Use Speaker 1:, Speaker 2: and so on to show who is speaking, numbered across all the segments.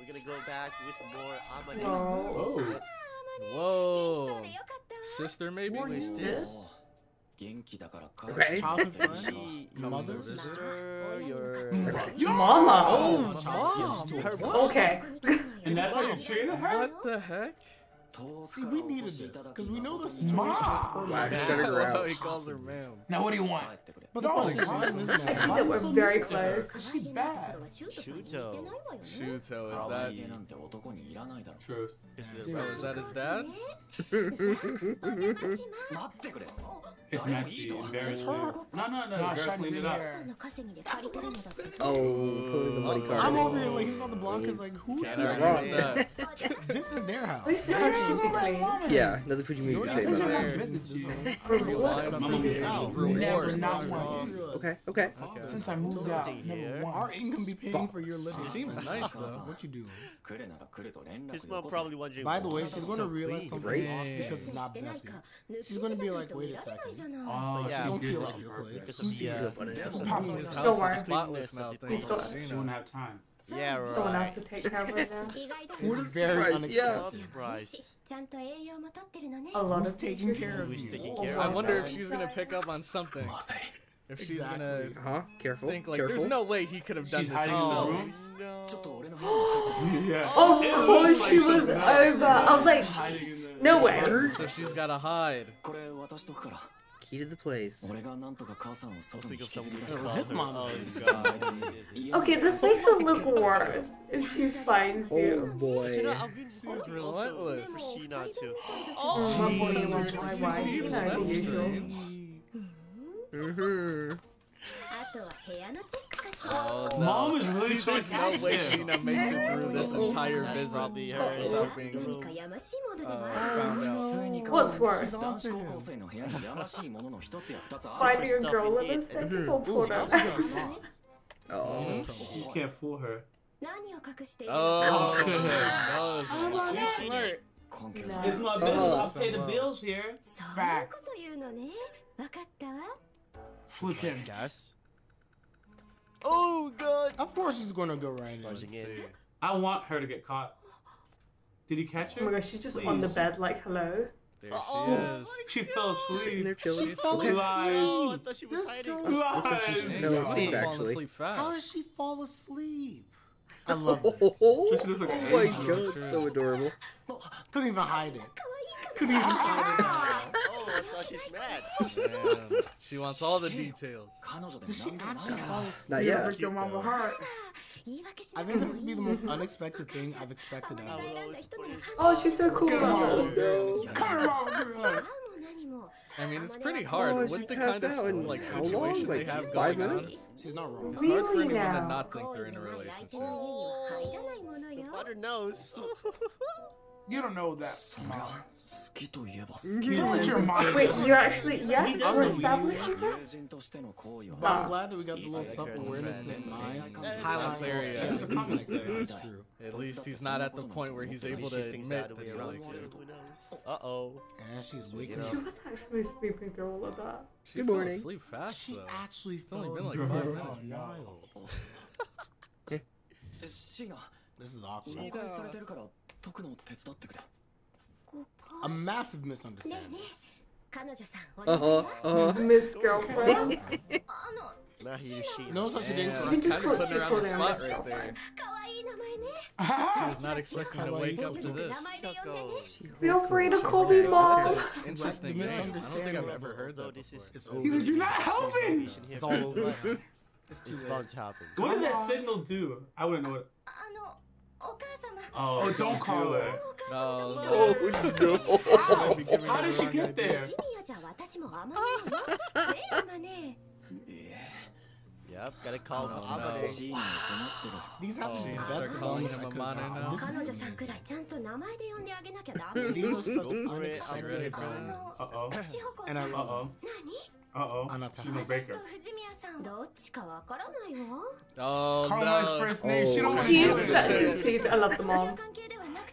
Speaker 1: We're gonna go back with more Amane.
Speaker 2: Whoa.
Speaker 3: Whoa. Sister, maybe?
Speaker 1: Who is this?
Speaker 4: Okay.
Speaker 2: Childhood
Speaker 1: Is
Speaker 2: friend.
Speaker 1: she
Speaker 2: Your
Speaker 1: your
Speaker 2: mother?
Speaker 1: sister? Your
Speaker 2: Your
Speaker 5: Mama.
Speaker 3: Oh,
Speaker 2: Child-
Speaker 3: mom.
Speaker 1: Her mom.
Speaker 5: Okay.
Speaker 6: And that's how you treated her?
Speaker 3: What the heck?
Speaker 2: See, we needed this because we know the situation.
Speaker 6: Ma.
Speaker 2: with her
Speaker 4: Wow,
Speaker 2: dad.
Speaker 4: shut
Speaker 3: I
Speaker 4: her out.
Speaker 3: he calls her ma'am.
Speaker 6: Now what do you want?
Speaker 2: But the
Speaker 6: No,
Speaker 2: question is,
Speaker 6: on.
Speaker 2: isn't
Speaker 5: I
Speaker 2: it?
Speaker 5: see that we're very close.
Speaker 6: Cause she bad.
Speaker 1: Shuto.
Speaker 3: Shuto, is that
Speaker 6: Truth.
Speaker 1: His
Speaker 3: oh,
Speaker 1: little
Speaker 3: is that his dad?
Speaker 6: It's messy and very
Speaker 2: It's
Speaker 6: No, no, no.
Speaker 2: Nah,
Speaker 6: girl
Speaker 2: Shaggy's
Speaker 6: cleaned it up.
Speaker 2: here.
Speaker 4: Oh, pulling the uh, money card.
Speaker 2: I'm over here like he's about to block us. Like who?
Speaker 3: Can't
Speaker 4: You're
Speaker 3: argue with that.
Speaker 2: This is their house.
Speaker 5: Who's the house basically?
Speaker 4: Yeah, nothing for you
Speaker 2: Your
Speaker 4: to say
Speaker 2: kids
Speaker 4: about
Speaker 2: are
Speaker 4: that.
Speaker 2: not visits.
Speaker 3: Rely
Speaker 6: Mama
Speaker 3: on
Speaker 6: made
Speaker 1: out.
Speaker 6: Never,
Speaker 3: Reward.
Speaker 6: not once.
Speaker 4: Okay, okay.
Speaker 3: Okay.
Speaker 6: Since I moved out,
Speaker 1: Something
Speaker 6: never
Speaker 2: Our income be paying for your living.
Speaker 3: Seems nice, though.
Speaker 2: What you do?
Speaker 1: His mom probably wondering.
Speaker 2: By the way, she's going to
Speaker 1: so
Speaker 2: realize something because it's not Bessie. She's going to be like, wait a second.
Speaker 6: Oh,
Speaker 1: Yeah.
Speaker 2: Don't
Speaker 6: did
Speaker 2: feel like your place.
Speaker 1: Because of
Speaker 2: Who's
Speaker 1: the,
Speaker 2: here?
Speaker 1: uh,
Speaker 4: But it-
Speaker 1: because of
Speaker 6: Papa.
Speaker 1: the,
Speaker 3: His
Speaker 5: Don't
Speaker 3: house
Speaker 5: worry.
Speaker 3: is spotless now,
Speaker 1: He's
Speaker 3: thanks
Speaker 5: still-
Speaker 3: to
Speaker 6: She
Speaker 3: Gina.
Speaker 6: wouldn't have time.
Speaker 1: Yeah,
Speaker 5: Someone else to take care of it now.
Speaker 2: It's
Speaker 4: a
Speaker 2: very
Speaker 4: surprise, yeah.
Speaker 1: Not
Speaker 2: unexpected.
Speaker 1: surprised.
Speaker 5: A lot of
Speaker 2: taking care of
Speaker 1: Who's
Speaker 2: you?
Speaker 1: taking
Speaker 5: Oh
Speaker 1: care
Speaker 3: I wonder
Speaker 1: him?
Speaker 3: if she's gonna pick up on something. If she's
Speaker 2: Exactly.
Speaker 3: gonna
Speaker 4: Huh? Careful.
Speaker 3: think like,
Speaker 4: careful.
Speaker 3: there's no way he could have done
Speaker 6: She's
Speaker 3: this
Speaker 6: hiding
Speaker 3: himself.
Speaker 6: room?
Speaker 1: no.
Speaker 6: Yeah.
Speaker 5: Of
Speaker 6: It
Speaker 5: course she
Speaker 6: like
Speaker 5: was over. I was like,
Speaker 6: Hiding in the-
Speaker 5: no way.
Speaker 3: So she's gotta hide.
Speaker 4: Key to the place.
Speaker 1: Think of someone who
Speaker 2: Oh,
Speaker 1: calls
Speaker 2: his
Speaker 1: her.
Speaker 2: mom.
Speaker 1: Oh god.
Speaker 5: Okay, this makes it look worse if she finds
Speaker 4: Oh
Speaker 5: you.
Speaker 1: You know,
Speaker 4: boy.
Speaker 1: I've been
Speaker 3: She's relentless.
Speaker 1: for Shiina to.
Speaker 5: Oh, my boy,
Speaker 3: Jeez.
Speaker 5: wants my wife. You know
Speaker 3: That's
Speaker 5: the usual.
Speaker 4: Mm-hmm.
Speaker 3: Oh, no.
Speaker 6: Mom is really
Speaker 3: See,
Speaker 6: trying
Speaker 3: there's
Speaker 6: to
Speaker 3: no
Speaker 6: catch
Speaker 3: way
Speaker 6: him.
Speaker 3: Shiina makes it through this entire
Speaker 1: That's
Speaker 3: visit
Speaker 1: probably her.
Speaker 3: without being uh, found out.
Speaker 5: What's worse?
Speaker 2: She's on.
Speaker 5: Finding a girl with this
Speaker 1: it.
Speaker 5: big old
Speaker 2: Ooh,
Speaker 5: Porter.
Speaker 2: that's your song.
Speaker 4: Oh.
Speaker 6: You can't fool her.
Speaker 3: Oh, no, she's smart.
Speaker 6: It's my business. I'll pay the bills here. Facts. Flip him.
Speaker 1: Gas. Oh god.
Speaker 2: Of course he's going to go right in.
Speaker 1: Charging in.
Speaker 6: I want her to get caught. Did he catch her?
Speaker 5: Oh my
Speaker 6: her?
Speaker 5: gosh, she's just on the bed like, hello.
Speaker 3: There
Speaker 1: Oh,
Speaker 3: she is.
Speaker 6: She fell
Speaker 4: Sitting there
Speaker 6: asleep.
Speaker 4: chilling.
Speaker 3: She's
Speaker 2: fell
Speaker 4: Okay.
Speaker 2: asleep.
Speaker 1: Oh, I thought she was
Speaker 2: This
Speaker 1: hiding.
Speaker 2: girl-
Speaker 6: Lies.
Speaker 3: She's
Speaker 4: No, asleep,
Speaker 3: have
Speaker 4: actually.
Speaker 3: asleep
Speaker 2: How
Speaker 3: fast.
Speaker 2: does she fall asleep? I love
Speaker 4: Oh,
Speaker 2: this.
Speaker 6: She looks like
Speaker 4: oh my
Speaker 6: angel.
Speaker 4: god, it's so adorable.
Speaker 2: Couldn't even hide it. Couldn't even hide it. now.
Speaker 1: Oh, she's mad.
Speaker 3: Man, she wants all the details.
Speaker 2: Did she actually fall asleep?
Speaker 4: Not yet.
Speaker 2: Break your mama heart. I think this would be the most
Speaker 7: unexpected.
Speaker 2: unexpected thing I've expected
Speaker 1: I
Speaker 2: out of
Speaker 1: will
Speaker 2: her.
Speaker 1: always.
Speaker 5: Oh, she's so cool.
Speaker 6: Come on,
Speaker 3: I mean, it's pretty hard
Speaker 4: Oh,
Speaker 3: with
Speaker 4: she
Speaker 3: the
Speaker 4: passed
Speaker 3: kind of
Speaker 4: out in
Speaker 3: like
Speaker 4: how
Speaker 3: they
Speaker 4: Like
Speaker 3: have
Speaker 4: five
Speaker 3: going on.
Speaker 2: She's not wrong.
Speaker 3: It's hard for
Speaker 5: Really
Speaker 3: anyone to not think they're in a relationship.
Speaker 1: Oh, the butter knows.
Speaker 6: You don't know that. Mom. You let your mom.
Speaker 5: Wait, you actually, yes, we're establishing that?
Speaker 2: I'm glad that we got the little
Speaker 1: like her
Speaker 2: self-awareness in his mind.
Speaker 1: That's
Speaker 2: Highlight
Speaker 3: very,
Speaker 2: yeah, the comments there. That's true.
Speaker 3: At least he's not at the point where he's able to admit
Speaker 1: that
Speaker 3: that he
Speaker 1: around
Speaker 3: likes
Speaker 1: too.
Speaker 3: it.
Speaker 1: Who knows? Uh oh.
Speaker 2: And she's waking up.
Speaker 5: She was actually sleeping through all of that.
Speaker 3: She
Speaker 4: Good
Speaker 3: fell
Speaker 4: morning.
Speaker 3: asleep fast
Speaker 2: She
Speaker 3: though.
Speaker 2: actually
Speaker 3: only
Speaker 2: fell
Speaker 3: been like
Speaker 2: asleep.
Speaker 3: five
Speaker 2: That's
Speaker 3: minutes.
Speaker 2: wild. This is awkward.
Speaker 1: Shiina.
Speaker 2: A massive misunderstanding.
Speaker 4: Uh-huh, uh-huh.
Speaker 5: Miss Girlfriend.
Speaker 1: Now he she.
Speaker 2: Notice how she didn't
Speaker 3: Damn,
Speaker 5: You just
Speaker 3: kinda
Speaker 5: call-
Speaker 3: her on the spot
Speaker 5: Miss
Speaker 3: right there.
Speaker 5: Girlfriend.
Speaker 3: She was not expecting to wake up to this.
Speaker 5: Feel free to call me mom.
Speaker 3: Interesting
Speaker 2: The
Speaker 3: name. I don't think I've ever heard
Speaker 1: Though this is
Speaker 2: It's
Speaker 1: it's
Speaker 2: over.
Speaker 6: Like, you're not helping.
Speaker 2: It's all over. It's too
Speaker 1: It's
Speaker 2: late.
Speaker 1: to happen.
Speaker 6: What did that signal do? I wouldn't know what. Oh,
Speaker 7: don't call her.
Speaker 3: Oh,
Speaker 4: no.
Speaker 6: oh
Speaker 4: no.
Speaker 6: How did she get there?
Speaker 1: Yep, gotta call
Speaker 3: oh,
Speaker 1: Amane.
Speaker 2: No. Wow. These have
Speaker 3: oh,
Speaker 2: the best names I could
Speaker 3: now.
Speaker 2: This is amazing. These are such unexpected
Speaker 6: names. Uh-oh.
Speaker 2: And I love
Speaker 6: uh -oh. Uh-oh.
Speaker 2: Anata.
Speaker 6: She's gonna.
Speaker 3: Oh, no.
Speaker 6: first name. Oh. She don't want oh.
Speaker 3: to
Speaker 6: say
Speaker 5: his first name. I love.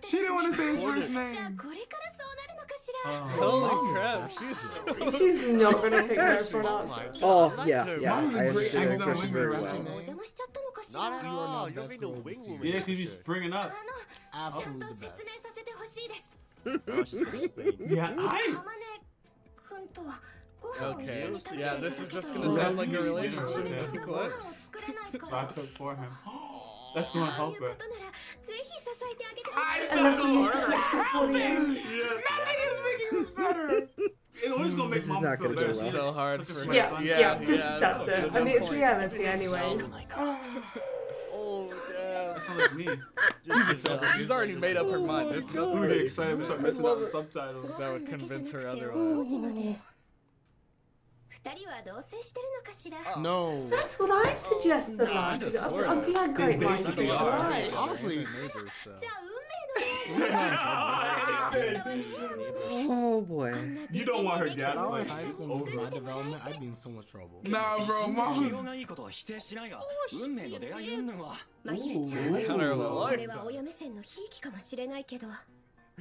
Speaker 6: She didn't want to say his first name. Oh,
Speaker 3: Holy crap, she's so...
Speaker 5: She's not gonna pick her for.
Speaker 1: Oh,
Speaker 4: oh yeah, yeah.
Speaker 2: Mom's a
Speaker 4: very well.
Speaker 1: Not at all. You're being
Speaker 2: the
Speaker 1: wing woman.
Speaker 8: Yeah, because
Speaker 6: you
Speaker 8: up.
Speaker 2: Absolutely the best.
Speaker 8: yeah, I...
Speaker 6: Okay.
Speaker 3: Yeah, this is just gonna sound like a relationship
Speaker 6: with the
Speaker 8: clip. I cook for him. That's
Speaker 6: my helper.
Speaker 8: I
Speaker 5: still don't
Speaker 8: Helping! Nothing is making this better! It's always gonna make mom feel.
Speaker 4: This
Speaker 3: so hard for
Speaker 8: me.
Speaker 5: Yeah, yeah,
Speaker 3: yeah,
Speaker 5: just accept it. I mean, it's reality anyway.
Speaker 1: Oh, yeah.
Speaker 8: That's not like me.
Speaker 3: She's already made up her mind. There's no
Speaker 8: really excited to start missing out the subtitles.
Speaker 3: That would convince her otherwise.
Speaker 2: No.
Speaker 5: That's what I suggested
Speaker 3: Nah,
Speaker 5: last
Speaker 3: just
Speaker 5: week. I'm,
Speaker 3: sorta.
Speaker 5: I'm glad Great
Speaker 8: They
Speaker 5: Minds
Speaker 8: basically
Speaker 5: think
Speaker 8: are.
Speaker 5: alike.
Speaker 2: Honestly,
Speaker 3: neighbors, so.
Speaker 6: じゃあ運命の
Speaker 4: Oh boy.
Speaker 8: You don't want her
Speaker 2: If
Speaker 8: gas
Speaker 2: I were in
Speaker 8: lighting.
Speaker 2: high school and this was my development, I'd be in so much trouble.
Speaker 8: Nah, bro, mom.
Speaker 9: がい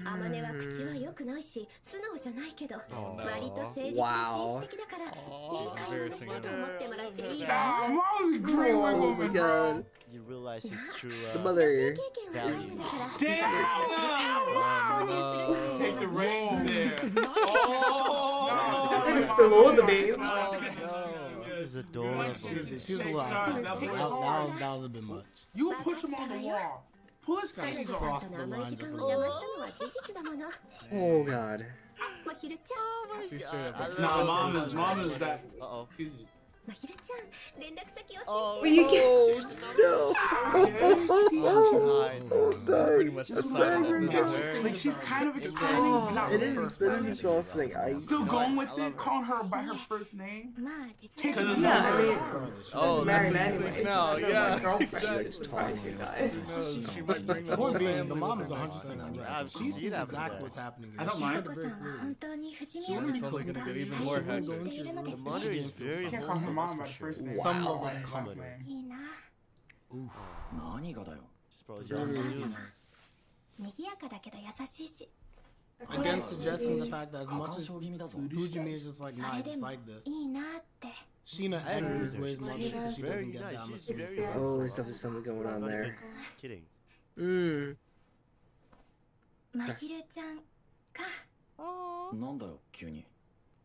Speaker 6: あまねは口は良くないし素直じゃないけど割と誠実で紳士的だから限界を出したと思ってもらっていいわ
Speaker 8: That was a great
Speaker 4: one
Speaker 8: moment bro
Speaker 1: You realize his true uh,
Speaker 6: The
Speaker 4: mother
Speaker 6: values
Speaker 8: Damn! Take the reins there Oh!
Speaker 5: This is below the
Speaker 1: babe is adorable.
Speaker 2: She was a lot. That was a bit much.
Speaker 8: You push him on the wall.
Speaker 6: This
Speaker 2: guy's
Speaker 6: crossed
Speaker 2: the line just a little.
Speaker 4: Oh god.
Speaker 6: Oh my god.
Speaker 3: She's straight up.
Speaker 8: Nah, mom is mom is that.
Speaker 1: Uh oh.
Speaker 8: She's
Speaker 1: Oh,
Speaker 5: Will you
Speaker 1: no,
Speaker 5: get...
Speaker 4: no.
Speaker 1: Oh, oh, oh,
Speaker 3: that's pretty much
Speaker 2: the
Speaker 3: sign
Speaker 8: Like, she's kind of explaining
Speaker 2: oh,
Speaker 4: It is, but it is exhausting. I...
Speaker 8: Still going with it? Calling her by her first name? Take it
Speaker 3: Oh, that's what you yeah. Exactly.
Speaker 2: Point being, the mom is 100% correct. She sees exactly what's happening.
Speaker 8: I don't mind.
Speaker 3: She's
Speaker 2: going
Speaker 3: to get even more hectic.
Speaker 1: The
Speaker 2: monitor
Speaker 1: is very
Speaker 8: mom by
Speaker 1: the
Speaker 8: first name.
Speaker 2: Some
Speaker 8: wow.
Speaker 2: of
Speaker 6: comedy.
Speaker 2: Oof.
Speaker 1: She's probably jealous.
Speaker 2: Suggesting the fact that as much as Fujimi is just like
Speaker 6: not just
Speaker 2: like this, Shiina
Speaker 1: angers
Speaker 2: ways
Speaker 5: much
Speaker 2: because she doesn't get down this.
Speaker 4: Oh, there's definitely something going on there.
Speaker 1: Kidding.
Speaker 4: Mmm.
Speaker 6: Mahiru-chan, ka. Oh.
Speaker 9: なんだよ、急に。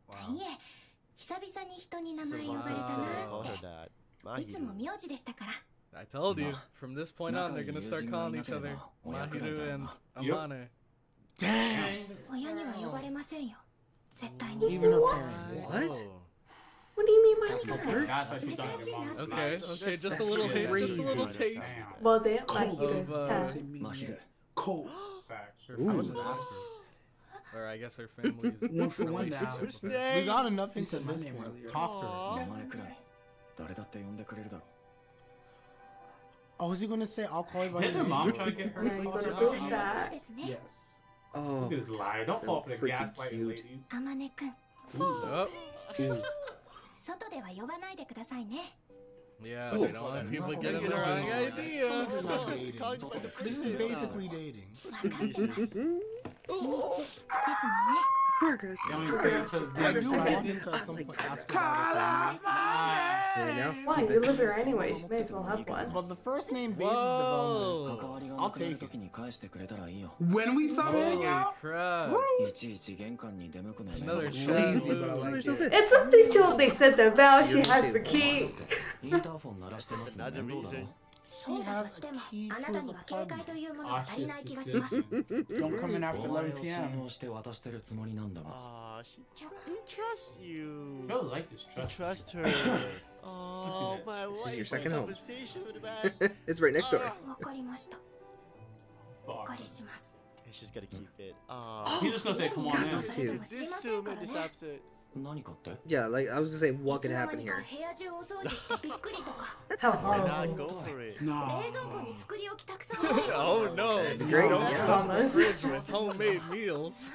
Speaker 2: Wow.
Speaker 6: 久々に人に名前呼ばれたなっていつも名字でしたから
Speaker 3: I told you, from this point on, they're gonna start calling each other Mahiru and Amane.
Speaker 2: Dang! Even up there.
Speaker 3: What?
Speaker 5: What do you mean by that?
Speaker 2: Okay,
Speaker 3: okay, just a little hint, just a little taste.
Speaker 5: Well, they Mahiru.
Speaker 9: Of, uh, Mahiru.
Speaker 8: Cold.
Speaker 2: Ooh.
Speaker 3: or I guess her family's
Speaker 8: one for one now.
Speaker 2: We got enough hints at this point. Talk to her. Oh, was he gonna say I'll call you by
Speaker 8: Did her mom try to get her?
Speaker 2: Yes.
Speaker 4: Oh,
Speaker 8: Look at his lie. Don't fall for the gaslighting, ladies.
Speaker 6: Amane-kun.
Speaker 3: Oh.
Speaker 6: Ooh.
Speaker 3: Yeah,
Speaker 4: Ooh,
Speaker 3: they don't want people get in idea.
Speaker 2: This is basically dating. Burgers.
Speaker 4: Burgers. Burgers.
Speaker 5: Why? You live there anyway. You may as well have one.
Speaker 2: Well, the first name basis development. I'll take it.
Speaker 8: When we saw it out.
Speaker 3: Another cheesy,
Speaker 2: but I.
Speaker 5: It's something short they said the bell. she has the key.
Speaker 1: Another reason.
Speaker 9: ろ
Speaker 6: そうだとしても
Speaker 2: She
Speaker 6: あなたには警戒というもの
Speaker 8: Ah,
Speaker 6: が足りない気がします
Speaker 8: Don't come in after
Speaker 9: お前を
Speaker 8: 11
Speaker 9: 信
Speaker 8: p.m.
Speaker 9: 用して渡してるつもりなんだが
Speaker 1: Aw, she tr- he trusts you.
Speaker 8: Girls like this trust.
Speaker 1: trust her. Oh, my
Speaker 4: This is
Speaker 1: wife.
Speaker 4: your second home. it's right next door.
Speaker 6: わかりましたお.借りします
Speaker 1: And she's gotta keep it. Oh,
Speaker 8: He's just gonna say, come on in.
Speaker 4: That's cute.
Speaker 1: this too made this episode.
Speaker 4: Yeah, like I was gonna say, what
Speaker 6: can
Speaker 4: happen here?
Speaker 5: How!
Speaker 8: No.
Speaker 3: oh no!
Speaker 4: Great.
Speaker 3: Don't
Speaker 4: yeah.
Speaker 3: stop the fridge with homemade meals.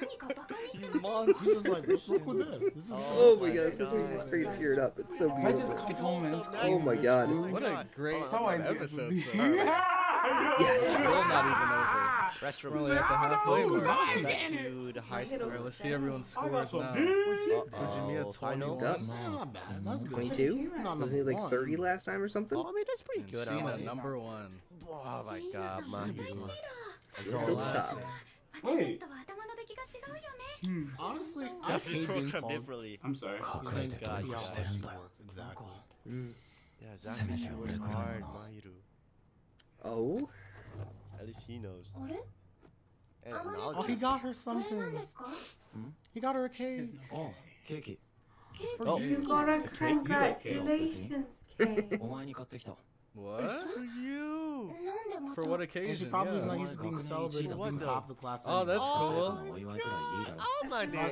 Speaker 3: monster!
Speaker 2: This is like, what's wrong with this? This is.
Speaker 4: Oh, oh my god, this is pretty teared up. It's so
Speaker 8: beautiful. I just come home and it's.
Speaker 4: Oh my god!
Speaker 3: What a great
Speaker 8: oh,
Speaker 3: episode!
Speaker 4: Yes.
Speaker 3: Still not even over.
Speaker 1: Restroom.
Speaker 3: We're at the halfway.
Speaker 1: Altitude, high score.
Speaker 3: All right, let's see everyone's scores now.
Speaker 4: Virginia
Speaker 2: 20. Not bad. That's good.
Speaker 4: 22? Wasn't he like 30 last time or something?
Speaker 1: Oh, I mean, that's pretty good.
Speaker 3: Cena, number one.
Speaker 1: Oh my god,
Speaker 4: Mahima. That's all top.
Speaker 6: Wait.
Speaker 8: Hmm.
Speaker 2: Honestly, I
Speaker 1: That's
Speaker 2: hate called.
Speaker 1: Differently.
Speaker 8: I'm sorry.
Speaker 2: He's like,
Speaker 1: God,
Speaker 2: see how. Exactly.
Speaker 4: Mm.
Speaker 1: Yeah, exactly. She works hard, Mahiru.
Speaker 4: Oh?
Speaker 1: At least he knows.
Speaker 6: Oh,
Speaker 1: and
Speaker 2: oh, he got her something. He got her a cake.
Speaker 9: Oh, cake.
Speaker 2: It's for
Speaker 1: oh.
Speaker 5: you. Got a congratulations cake.
Speaker 3: What?
Speaker 1: It's for you.
Speaker 3: For what
Speaker 2: occasion? She probably
Speaker 3: yeah.
Speaker 2: is not used to being celebrated
Speaker 1: at
Speaker 2: being top of the class.
Speaker 3: Oh, that's
Speaker 2: oh
Speaker 3: cool.
Speaker 9: My God.
Speaker 1: Oh my
Speaker 5: God.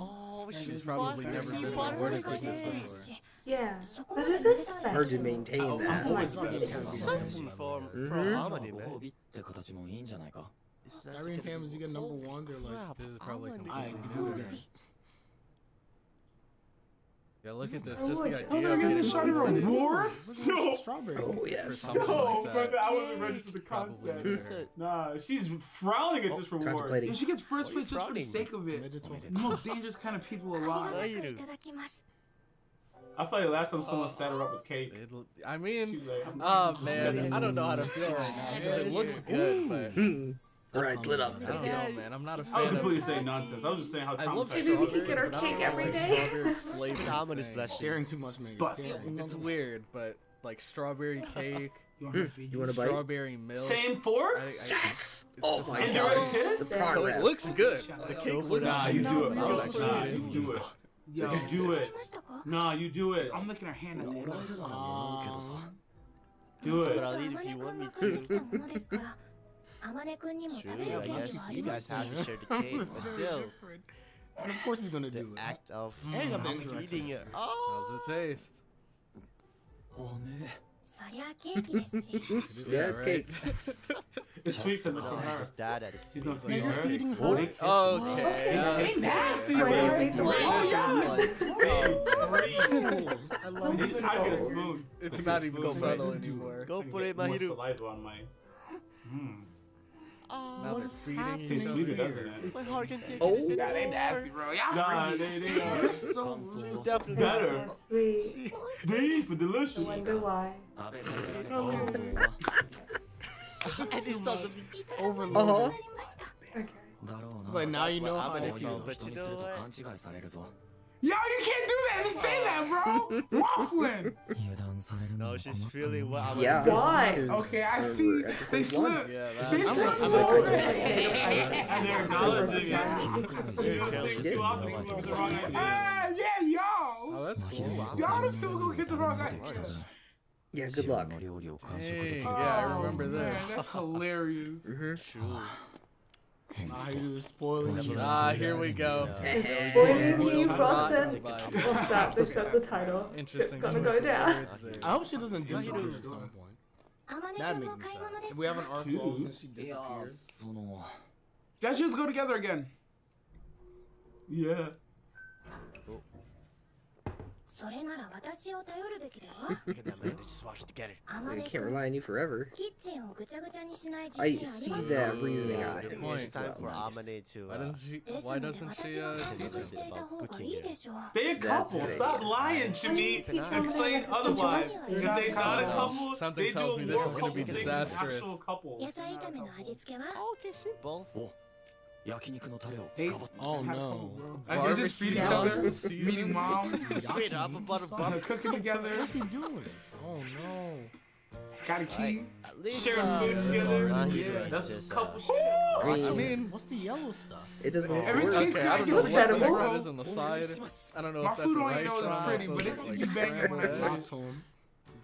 Speaker 1: oh,
Speaker 3: she's probably never been to a word
Speaker 1: this
Speaker 3: before.
Speaker 5: Yeah, but it is
Speaker 6: special.
Speaker 4: Hard to maintain that.
Speaker 1: Something
Speaker 4: for,
Speaker 1: for
Speaker 9: a holiday,
Speaker 1: man.
Speaker 2: Irene Pam is number one. They're like,
Speaker 3: this is probably
Speaker 1: like
Speaker 2: I do again.
Speaker 3: Yeah, look at this. Just the idea.
Speaker 5: Oh, they're gonna
Speaker 2: start reward?
Speaker 8: No.
Speaker 2: Strawberry.
Speaker 4: Oh yes.
Speaker 8: No,
Speaker 3: like
Speaker 8: but I wasn't ready for the concept. Nah, she's frowning at this reward.
Speaker 7: And she gets first place just for the sake of it. The most dangerous kind of people alive.
Speaker 8: I feel like last time someone set her up with cake.
Speaker 3: It'll, I mean,
Speaker 8: like,
Speaker 3: oh man, I don't know how to feel right now. 'cause It looks good, but
Speaker 4: Hmm. Alright, it's lit up.
Speaker 3: I
Speaker 4: Let's
Speaker 3: don't
Speaker 4: get
Speaker 3: know, man. I'm not a
Speaker 8: I was completely saying nonsense. I was just saying how
Speaker 3: I love
Speaker 5: Maybe we could
Speaker 3: strawberries,
Speaker 5: get our cake
Speaker 3: don't
Speaker 5: every
Speaker 3: like
Speaker 5: day.
Speaker 3: strawberry flavored
Speaker 1: Almond is blessed.
Speaker 2: Staring too much, man. You're
Speaker 7: Bust.
Speaker 2: staring.
Speaker 3: It's weird, but like strawberry cake,
Speaker 7: You
Speaker 4: You want a bite?
Speaker 3: strawberry milk.
Speaker 8: Same four?
Speaker 3: I- I-
Speaker 4: Yes!
Speaker 3: it's
Speaker 4: Oh
Speaker 3: just
Speaker 4: my
Speaker 3: like-
Speaker 4: god. The
Speaker 8: kiss?
Speaker 3: So it looks good. The cake
Speaker 1: for
Speaker 3: looks
Speaker 8: Nah, you do it.
Speaker 3: I
Speaker 8: Nah, nah, you do it.
Speaker 7: Yo,
Speaker 8: you do it. Nah, you do it.
Speaker 7: I'm looking at
Speaker 9: Hannah. Dude.
Speaker 8: Do it.
Speaker 1: But
Speaker 6: I'll
Speaker 1: eat if you want me to. True, I guess you guys have to share the cake, but still.
Speaker 2: And of course he's gonna do it.
Speaker 1: The act of
Speaker 2: mm.
Speaker 1: eating it. Oh!
Speaker 3: How's it taste?
Speaker 6: Oh, man
Speaker 4: yeah, it's cake.
Speaker 8: it's sweet from her.
Speaker 1: His dad at
Speaker 8: his
Speaker 2: He's You're feeding
Speaker 8: her. Oh,
Speaker 3: okay.
Speaker 7: Hey, nasty,
Speaker 8: man.
Speaker 2: I love it.
Speaker 8: I get a spoon.
Speaker 3: It's not even subtle anymore.
Speaker 1: Go for it, Mahiru.
Speaker 8: saliva on my. Hmm.
Speaker 1: Oh,
Speaker 2: what is
Speaker 3: happening?
Speaker 8: Tastes sweeter, doesn't it?
Speaker 1: My heart can take
Speaker 4: oh,
Speaker 1: it.
Speaker 7: Oh, nah, they nasty, bro. Y'all
Speaker 8: nah, they, they are.
Speaker 2: You're
Speaker 1: so
Speaker 2: rude.
Speaker 1: She's definitely
Speaker 8: better.
Speaker 5: So sweet.
Speaker 8: These are delicious.
Speaker 5: I wonder why.
Speaker 1: this is doesn't
Speaker 6: overload. Uh huh.
Speaker 5: Okay.
Speaker 2: It's like now you know how
Speaker 9: it feels.
Speaker 7: Yo, you can't do that. Didn't say that, bro.
Speaker 9: Uh. Waffling.
Speaker 1: No, she's feeling what I'm
Speaker 4: yeah.
Speaker 5: Why?
Speaker 7: Okay, I see. They slipped. They slipped.
Speaker 8: And they're acknowledging it.
Speaker 7: Yeah, yo.
Speaker 3: Oh, that's cool.
Speaker 7: Y'all are still gonna get the wrong idea.
Speaker 4: Yeah, good luck.
Speaker 3: Dang, yeah, I
Speaker 7: oh,
Speaker 3: remember
Speaker 7: that.
Speaker 3: Man,
Speaker 7: that's hilarious.
Speaker 4: mm
Speaker 1: -hmm.
Speaker 2: Ah, he was spoiling you.
Speaker 3: Ah, here we go.
Speaker 5: Spoiling you,
Speaker 3: Boston.
Speaker 5: We'll stop. this shut the title.
Speaker 3: Interesting.
Speaker 5: It's gonna go down.
Speaker 2: I hope she doesn't disappear at some point. That'd make me sad. If we have an arc roll since she disappears.
Speaker 7: Let's just go together again.
Speaker 8: Yeah. Cool.
Speaker 6: それなら私を頼るべきだわ。
Speaker 1: Look at that man, they just walking together.
Speaker 4: I can't rely on you forever. I see that reasoning out.
Speaker 1: I think it's time for Amane to.
Speaker 3: Why doesn't she? Why doesn't she? Uh,
Speaker 8: they a couple. Stop lying, Jimmy, and saying otherwise. If they not a couple,
Speaker 3: Something
Speaker 8: they do
Speaker 3: a war
Speaker 8: couple. They do
Speaker 3: an
Speaker 8: actual
Speaker 6: couple.
Speaker 1: Okay, simple.
Speaker 7: They
Speaker 2: Oh no.
Speaker 8: Are
Speaker 7: they just feeding each other? Meeting moms?
Speaker 1: Straight up a butter bump.
Speaker 7: Cooking together?
Speaker 2: What's he doing? Oh no.
Speaker 7: Got a key.
Speaker 1: Like, at least,
Speaker 8: Sharing
Speaker 1: uh,
Speaker 8: food together.
Speaker 1: Uh,
Speaker 8: yeah,
Speaker 1: right.
Speaker 8: that's
Speaker 1: just, a
Speaker 8: couple
Speaker 1: uh,
Speaker 8: shit.
Speaker 4: I mean,
Speaker 2: what's the yellow stuff?
Speaker 4: It doesn't. Oh,
Speaker 7: every taste
Speaker 3: okay, I don't know what on the side. I don't know
Speaker 7: My
Speaker 3: if that's
Speaker 7: food
Speaker 3: rice.
Speaker 7: My
Speaker 3: food
Speaker 7: only know
Speaker 3: is
Speaker 7: pretty, but it you bang it when
Speaker 2: I.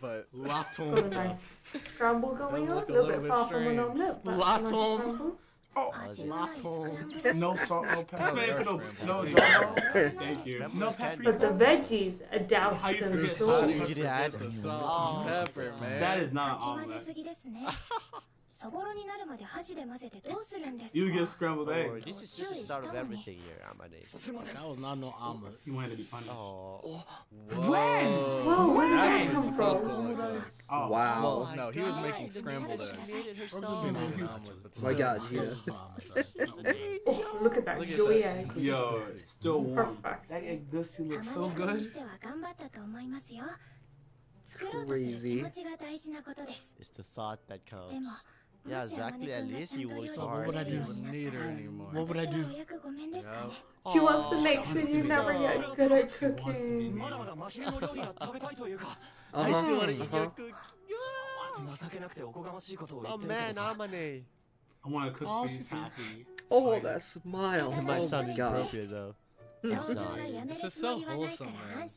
Speaker 3: But
Speaker 2: laptop.
Speaker 5: nice scramble going on. A little bit far from an omelet.
Speaker 2: Latom.
Speaker 7: Oh,
Speaker 6: lotto.
Speaker 7: No salt, no pepper.
Speaker 8: no, no, no, Thank you. No pepper.
Speaker 5: But the veggies are doused in
Speaker 8: salt.
Speaker 1: How do you
Speaker 3: get
Speaker 1: it?
Speaker 3: Salt, pepper, man.
Speaker 8: That is not omelet. You get scrambled
Speaker 1: oh,
Speaker 8: eggs.
Speaker 1: This is just the start of everything here, Amane.
Speaker 2: That was not no armor.
Speaker 8: You wanted to be punished.
Speaker 1: Oh. oh when?
Speaker 5: Whoa, where did that, come from?
Speaker 3: Oh,
Speaker 8: oh,
Speaker 4: wow.
Speaker 3: Oh well, no, he was making scrambled eggs. Oh
Speaker 4: my god,
Speaker 2: yeah.
Speaker 5: oh, look at that
Speaker 3: look
Speaker 5: gooey
Speaker 3: at
Speaker 5: egg.
Speaker 8: Yo, it's still warm.
Speaker 5: Perfect.
Speaker 7: That egg
Speaker 6: dusty
Speaker 7: looks so good.
Speaker 4: Crazy.
Speaker 1: It's the thought that counts. Yeah, exactly. At least he works
Speaker 6: hard.
Speaker 2: What would I do?
Speaker 3: Need her anymore.
Speaker 2: What would I do?
Speaker 6: Yeah.
Speaker 5: She wants to make sure you never get good at cooking.
Speaker 9: uh -huh.
Speaker 1: I still want to eat your
Speaker 9: uh-huh. cook.
Speaker 1: Oh man, Amane.
Speaker 8: I want to cook.
Speaker 2: Oh, she's happy.
Speaker 4: Oh, that smile.
Speaker 1: It might sound
Speaker 4: oh,
Speaker 1: inappropriate though. it's not.
Speaker 3: It's just so wholesome, man.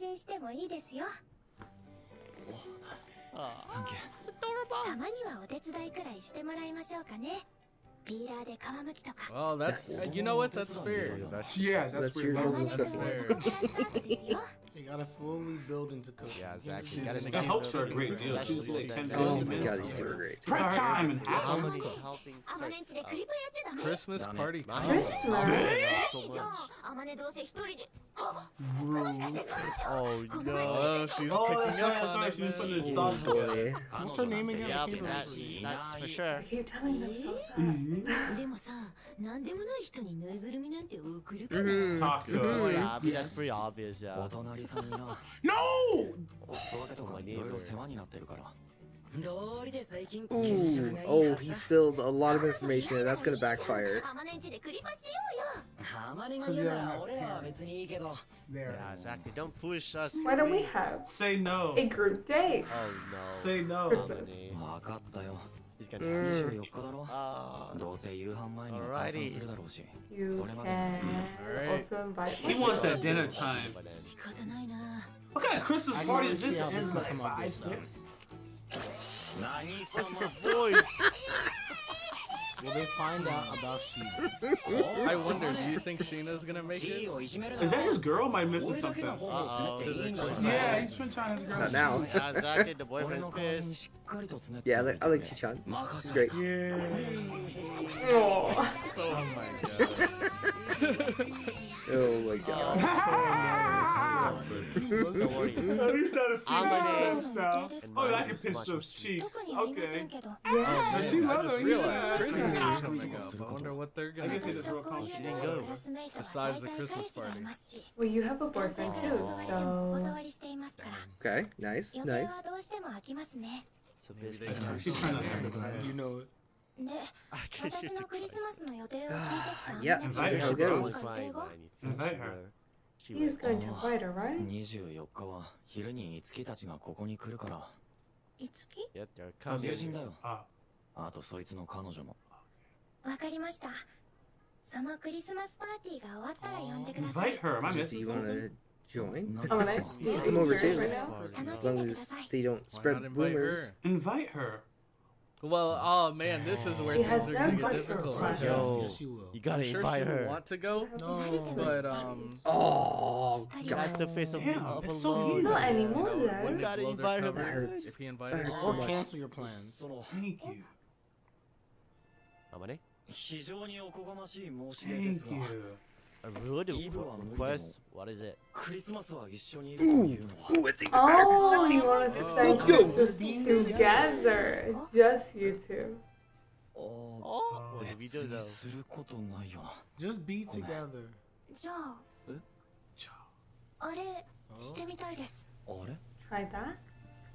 Speaker 6: Oh.
Speaker 3: Well, that's uh, you know what? That's fair.
Speaker 7: Yeah,
Speaker 4: that's fair.
Speaker 6: That's
Speaker 3: fair.
Speaker 2: You gotta slowly build into cooking.
Speaker 1: Yeah, exactly.
Speaker 2: You
Speaker 1: gotta.
Speaker 8: That helps her a great deal.
Speaker 4: Oh my god, he's great.
Speaker 8: Prep time and
Speaker 3: Christmas party.
Speaker 5: Christmas.
Speaker 1: Oh no,
Speaker 3: she's
Speaker 8: oh,
Speaker 3: picking up.
Speaker 8: Right,
Speaker 3: sorry,
Speaker 8: she it
Speaker 4: oh.
Speaker 2: What's her name again?
Speaker 1: Yeah, that's, that's for sure.
Speaker 5: I keep telling them so sad.
Speaker 6: Mm-hmm.
Speaker 4: Mm-hmm.
Speaker 8: Talk to her.
Speaker 1: Yeah, but that's pretty obvious, yeah.
Speaker 7: no!
Speaker 9: Oh,
Speaker 4: Ooh, oh, he spilled a lot of information, that's gonna backfire.
Speaker 1: Yeah, exactly. Don't push us.
Speaker 5: Why don't we have
Speaker 8: say no
Speaker 5: a group date?
Speaker 1: Oh no.
Speaker 8: Say no.
Speaker 5: Christmas.
Speaker 1: He's gonna
Speaker 9: mm. uh, Alrighty.
Speaker 5: You can also invite.
Speaker 8: He wants that dinner time. What kind of Christmas party is this?
Speaker 2: Is this?
Speaker 1: What's your voice?
Speaker 2: Will they find out about Shiina?
Speaker 3: Oh, I wonder, do you think Shiina's gonna make it?
Speaker 8: Is that his girl? Am I missing something?
Speaker 9: Uh
Speaker 1: -oh.
Speaker 7: Yeah, he's been trying his girl.
Speaker 4: Not now.
Speaker 1: the boyfriend's pissed.
Speaker 4: Yeah, I like, I like Chichan. He's great.
Speaker 5: Oh.
Speaker 3: oh my god.
Speaker 4: oh my god.
Speaker 8: Serious now. Oh, I can pinch those cheeks. Okay.
Speaker 7: Oh, she
Speaker 3: loved him. I wonder what they're gonna do.
Speaker 1: She didn't go.
Speaker 3: Besides the Christmas party.
Speaker 5: Well, you have a boyfriend too, so.
Speaker 4: Okay. Nice. Nice.
Speaker 8: She's trying to.
Speaker 2: You know it.
Speaker 4: yeah,
Speaker 8: invite her. Invite her.
Speaker 1: She
Speaker 5: he's
Speaker 1: was-
Speaker 5: going to invite her, right?
Speaker 9: 24日は昼に五木たちがここに来るから
Speaker 6: いつき
Speaker 1: Yep, they're
Speaker 9: 友
Speaker 1: coming.
Speaker 9: 人だよ
Speaker 8: Ah,
Speaker 9: あとそいつの彼女も
Speaker 6: わかりましたそのクリスマスパーティーが終わったら呼んでください
Speaker 8: invite her. Am I
Speaker 4: Do
Speaker 8: missing
Speaker 4: you
Speaker 8: something?
Speaker 4: wanna join?
Speaker 9: な
Speaker 5: I'm gonna. Are you
Speaker 4: Come over
Speaker 5: serious
Speaker 4: too.
Speaker 5: right now?
Speaker 6: 楽
Speaker 4: As
Speaker 6: しん
Speaker 4: long
Speaker 6: でくだ
Speaker 4: as
Speaker 6: さい
Speaker 4: they don't
Speaker 3: Why
Speaker 4: spread
Speaker 3: not invite
Speaker 4: rumors.
Speaker 3: her?
Speaker 8: Invite her.
Speaker 3: Well, oh man, this is where
Speaker 5: he
Speaker 3: things are gonna get difficult.
Speaker 1: Yo,
Speaker 2: yes, you will.
Speaker 1: You gotta
Speaker 3: I'm sure she
Speaker 1: her.
Speaker 3: Want to go?
Speaker 2: No,
Speaker 3: but um.
Speaker 4: Oh, God.
Speaker 1: that's the face of
Speaker 8: Damn,
Speaker 1: up
Speaker 8: it's so alone.
Speaker 5: Not anymore.
Speaker 3: You
Speaker 5: know,
Speaker 3: you
Speaker 1: gotta invite her.
Speaker 4: Covered,
Speaker 3: if he invited her,
Speaker 2: or cancel your plans.
Speaker 8: Thank you.
Speaker 1: Amane.
Speaker 8: Thank you.
Speaker 1: A rude
Speaker 9: Evil
Speaker 1: requ-
Speaker 9: and
Speaker 1: request? What is it?
Speaker 9: クリスマスは一緒にいるというのは
Speaker 4: Ooh, it's even better.
Speaker 5: Oh, you want to spend
Speaker 4: Let's go.
Speaker 5: Christmas together? Just you two.
Speaker 9: あ
Speaker 1: Oh,
Speaker 9: あ
Speaker 1: what did we
Speaker 9: 別
Speaker 1: do
Speaker 9: に
Speaker 1: though?
Speaker 9: することないよな
Speaker 2: Just be together.
Speaker 6: じゃあ
Speaker 9: え
Speaker 6: あれしてみたいです
Speaker 9: あれ
Speaker 5: Try that.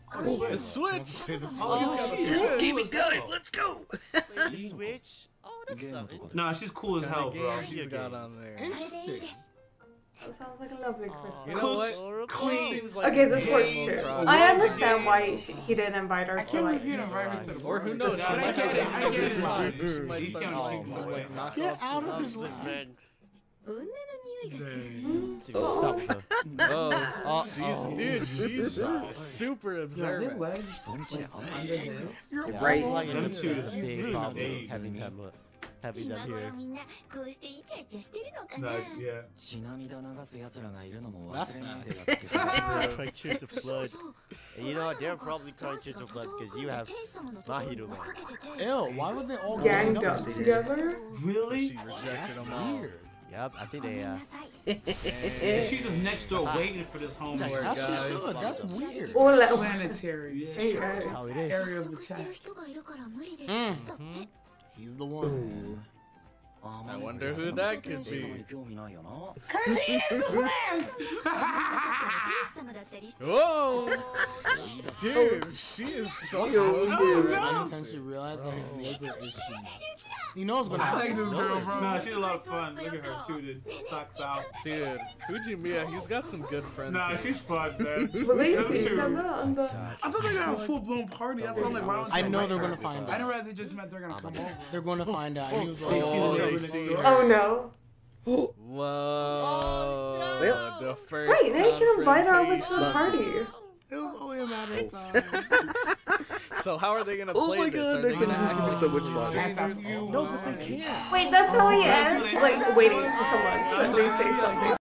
Speaker 6: あれ
Speaker 3: The Switch.
Speaker 2: Play the
Speaker 8: Oh,
Speaker 2: Switch.
Speaker 8: he's got a
Speaker 1: yeah.
Speaker 8: Switch.
Speaker 4: Gaming time, let's go.
Speaker 1: Play the Switch? Oh,
Speaker 9: No.
Speaker 8: Nah, she's cool as hell, bro.
Speaker 3: She's got on there.
Speaker 2: Interesting.
Speaker 5: That sounds like a lovely Christmas.
Speaker 3: You know what?
Speaker 5: Okay, this works too. I understand why she, he didn't invite her.
Speaker 7: I can't believe he didn't invite her to the
Speaker 3: Or who knows?
Speaker 8: I get it. I get it.
Speaker 3: I get it.
Speaker 8: Might
Speaker 3: start doing some like knockoffs.
Speaker 2: Get out of his way.
Speaker 3: Oh,
Speaker 1: oh,
Speaker 3: she's dude, she's super observant.
Speaker 7: Your legs,
Speaker 2: legs,
Speaker 4: right
Speaker 1: a big problem. Having that. having
Speaker 6: 今
Speaker 1: them
Speaker 6: 頃
Speaker 1: here.
Speaker 6: みんなこうしてイチャイチャしてるのか
Speaker 8: Like, yeah.
Speaker 9: 血涙流す奴らがいるのも
Speaker 2: That's
Speaker 9: 忘れないで
Speaker 2: facts.
Speaker 9: だって
Speaker 1: crying tears of blood. And you know what? They're probably crying tears of blood because you have Mahiru, man.
Speaker 2: Ew, why would they all
Speaker 5: Ganged
Speaker 2: gang
Speaker 5: up
Speaker 2: up
Speaker 5: together?
Speaker 8: Really?
Speaker 3: She
Speaker 2: That's
Speaker 3: rejected them all.
Speaker 2: weird.
Speaker 1: Yep, I think they, uh,
Speaker 8: And she's just next door waiting for this
Speaker 1: It's like,
Speaker 8: homework.
Speaker 2: As she
Speaker 3: guys.
Speaker 2: should. That's weird.
Speaker 5: Or like,
Speaker 7: Planetary
Speaker 5: hey,
Speaker 1: that's
Speaker 5: hey.
Speaker 1: how it is.
Speaker 7: area of attack.
Speaker 2: Mm. He's the one.
Speaker 4: Um,
Speaker 3: I wonder who that could be.
Speaker 7: Cause he is the friends!
Speaker 3: Whoa! Dude, she is so close. I
Speaker 2: didn't realize that his neighbor is she. Shiina. He knows what's
Speaker 7: I like
Speaker 2: happening.
Speaker 7: this girl, bro.
Speaker 8: Nah, she's a lot of fun. Look at her, tooted, socks out.
Speaker 3: Dude, Fujimiya, he's got some good friends.
Speaker 8: Nah,
Speaker 3: here.
Speaker 8: she's fun, man.
Speaker 5: Will they see each
Speaker 8: true.
Speaker 5: other on the?
Speaker 7: I thought they got a full blown party. That's why I'm like, why don't
Speaker 2: I
Speaker 7: they
Speaker 2: know they're gonna find out.
Speaker 7: I didn't realize they just meant they're gonna come over.
Speaker 2: They're gonna oh, find out. Oh, he was
Speaker 8: oh,
Speaker 2: like,
Speaker 3: Oh, they see
Speaker 8: next
Speaker 3: her.
Speaker 8: door.
Speaker 5: Oh no!
Speaker 3: Whoa.
Speaker 4: Well-
Speaker 3: the first
Speaker 5: Wait, now you can invite her over to the party.
Speaker 2: it was only a matter of time.
Speaker 3: So how are they gonna
Speaker 4: Oh my
Speaker 3: this?
Speaker 4: God,
Speaker 3: Are they
Speaker 4: thing
Speaker 3: gonna
Speaker 4: is be so much fun.
Speaker 7: That's
Speaker 3: strangers?
Speaker 7: up to you.
Speaker 3: No, but they can't.
Speaker 5: Wait, that's how he
Speaker 8: That's
Speaker 5: ends?
Speaker 8: what
Speaker 5: Like waiting for someone to say something.